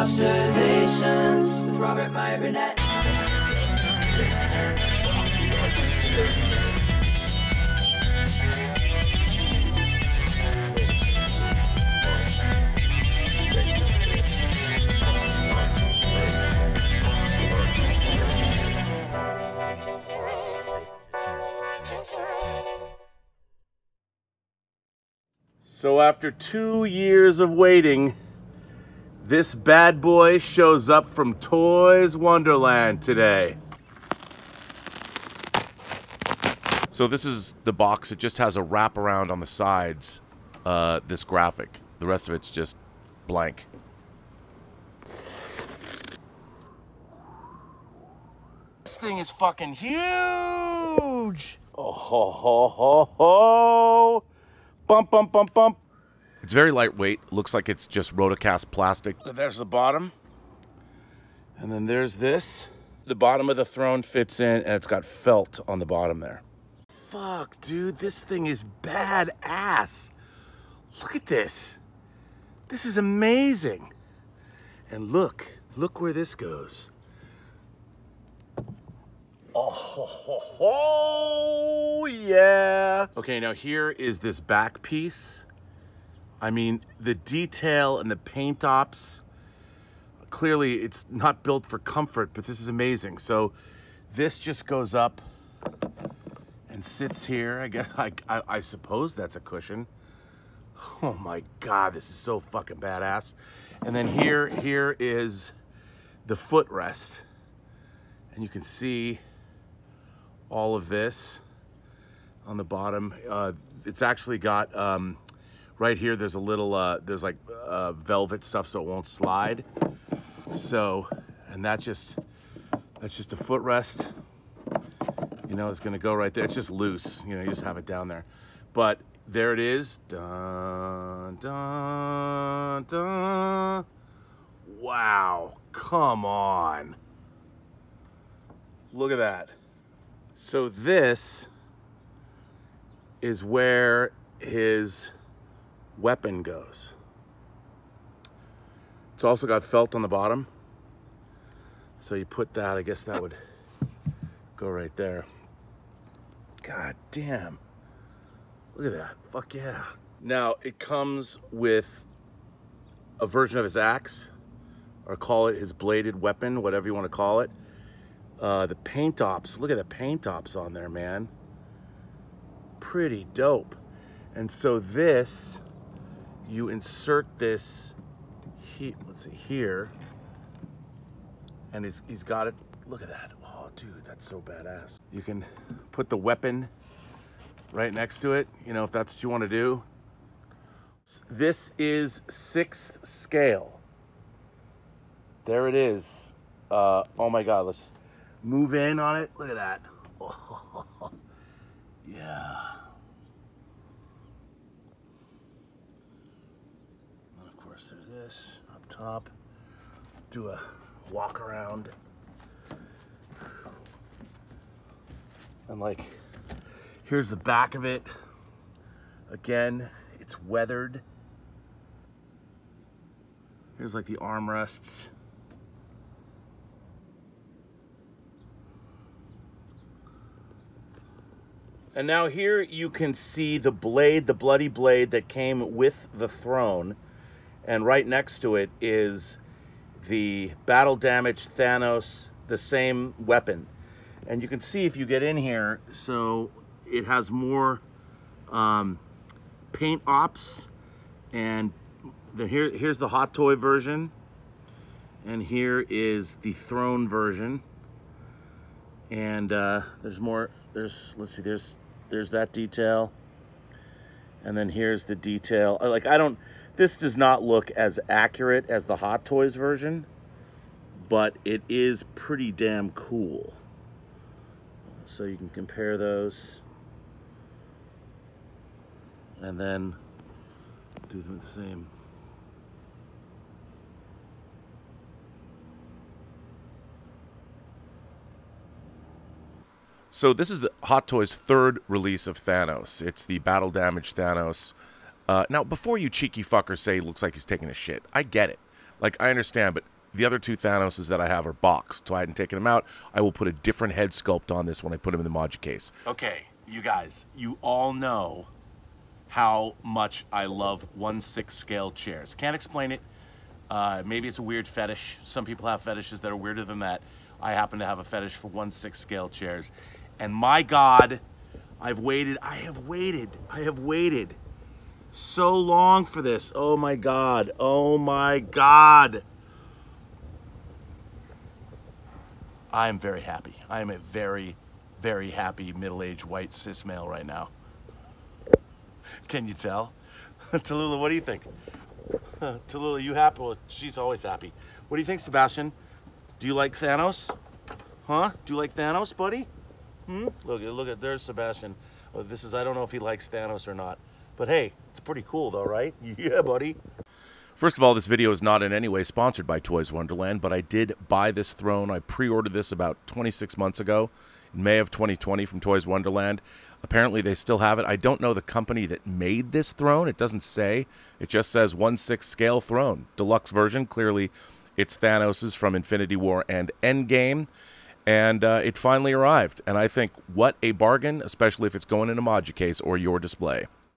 Robservations with Robert Meyer Burnett. So after two years of waiting, this bad boy shows up from Toys Wonderland today. So this is the box. It just has a wraparound on the sides. Uh, this graphic. The rest of it's just blank. This thing is fucking huge. Oh ho ho ho ho. Bump bump bump bump. It's very lightweight. Looks like it's just rotocast plastic. There's the bottom. And then there's this. The bottom of the throne fits in and it's got felt on the bottom there. Fuck, dude, this thing is badass. Look at this. This is amazing. And look, look where this goes. Oh, ho, ho, ho, yeah. Okay, now here is this back piece. I mean, the detail and the paint ops, clearly it's not built for comfort, but this is amazing. So this just goes up and sits here. I guess, I, I, I suppose that's a cushion. Oh my God, this is so fucking badass. And then here, here is the footrest. And you can see all of this on the bottom. Uh, it's actually got, um, right here, there's a little, uh, there's like uh, velvet stuff so it won't slide. So, and that just, that's just a footrest. You know, it's gonna go right there. It's just loose, you know, you just have it down there. But there it is. Dun, dun, dun. Wow, come on. Look at that. So this is where his weapon goes. It's also got felt on the bottom. So you put that, I guess that would go right there. God damn. Look at that. Fuck yeah. Now, it comes with a version of his axe, or call it his bladed weapon, whatever you want to call it. Uh, the paint ops, look at the paint ops on there, man. Pretty dope. And so this, you insert this, he, let's see, here, and he's, he's got it, look at that. Oh, dude, that's so badass. You can put the weapon right next to it, you know, if that's what you want to do. This is sixth scale. There it is. Uh, oh my God, let's move in on it. Look at that. Oh, yeah. And of course, there's this up top. Let's do a walk around. And like, here's the back of it. Again, it's weathered. Here's like the armrests. And now here you can see the blade, the bloody blade that came with the throne. And right next to it is the battle damaged Thanos, the same weapon. And you can see if you get in here, so it has more um, paint ops and the, here, here's the hot toy version. And here is the throne version. And uh, there's more there's let's see there's there's that detail. And then here's the detail. Like I don't this does not look as accurate as the hot toys version but it is pretty damn cool so you can compare those and then do them the same. So this is the Hot Toys' third release of Thanos. It's the battle damaged Thanos. Uh, now, before you cheeky fuckers say he looks like he's taking a shit, I get it. Like I understand, but the other two Thanoses that I have are boxed, so I hadn't taken them out. I will put a different head sculpt on this when I put him in the Moji case. Okay, you guys, you all know how much I love 1 6 scale chairs. Can't explain it. Uh, maybe it's a weird fetish. Some people have fetishes that are weirder than that. I happen to have a fetish for 1 6 scale chairs. And my God, I've waited, I have waited, I have waited so long for this. Oh my God, oh my God. I am very happy. I am a very, very happy middle-aged white cis male right now. Can you tell? Tallulah, what do you think? Tallulah, you happy? Well, she's always happy. What do you think, Sebastian? Do you like Thanos? Huh? Do you like Thanos, buddy? Hmm? Look, look at there's Sebastian. Oh, this is I don't know if he likes Thanos or not, but hey, it's pretty cool though, right? Yeah, buddy. First of all, this video is not in any way sponsored by Toys Wonderland, but I did buy this throne. I pre-ordered this about 26 months ago, in May of 2020 from Toys Wonderland. Apparently, they still have it. I don't know the company that made this throne. It doesn't say. It just says 1/6 scale throne, deluxe version. Clearly, it's Thanos's from Infinity War and Endgame. And uh, it finally arrived. And I think what a bargain, especially if it's going in a Moji case or your display.